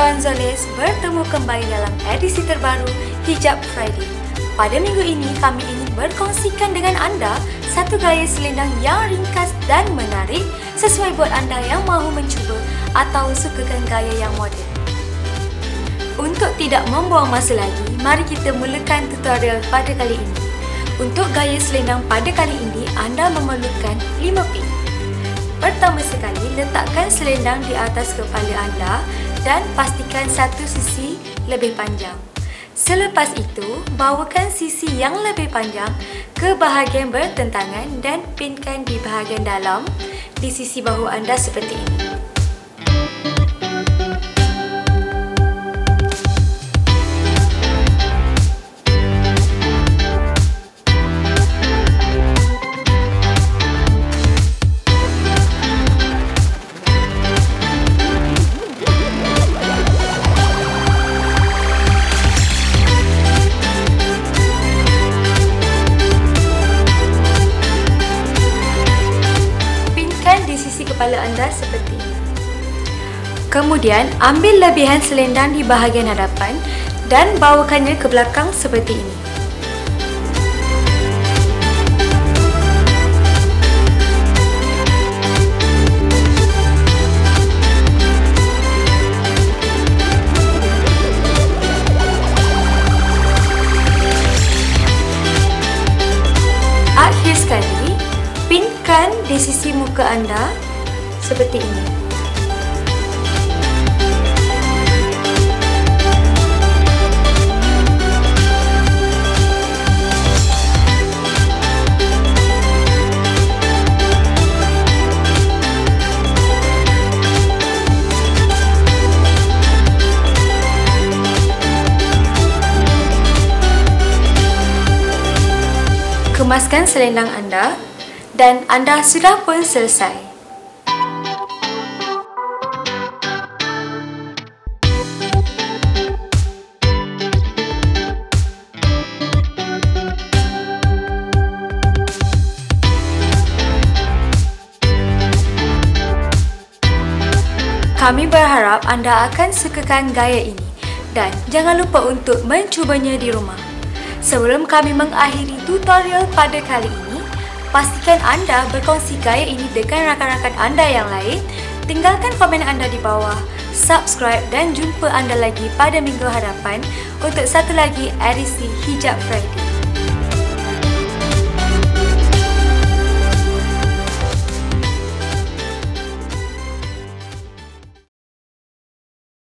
Zoles, bertemu kembali dalam edisi terbaru Hijab Friday. Pada minggu ini, kami ingin berkongsikan dengan anda satu gaya selendang yang ringkas dan menarik sesuai buat anda yang mahu mencuba atau sukakan gaya yang moden. Untuk tidak membuang masa lagi, mari kita mulakan tutorial pada kali ini. Untuk gaya selendang pada kali ini, anda memerlukan 5 pin. Pertama sekali, letakkan selendang di atas kepala anda dan pastikan satu sisi lebih panjang. Selepas itu, bawakan sisi yang lebih panjang ke bahagian bertentangan dan pinkan di bahagian dalam di sisi bahu anda seperti ini. Kepala anda seperti ini. Kemudian, ambil lebihan selendang di bahagian hadapan dan bawakannya ke belakang seperti ini. Akhir sekali, pinkan di sisi muka anda seperti ini. Kemaskan selendang anda dan anda sudah pun selesai. Kami berharap anda akan sukakan gaya ini dan jangan lupa untuk mencubanya di rumah. Sebelum kami mengakhiri tutorial pada kali ini, pastikan anda berkongsi gaya ini dengan rakan-rakan anda yang lain. Tinggalkan komen anda di bawah, subscribe dan jumpa anda lagi pada minggu hadapan untuk satu lagi edisi Hijab Friday.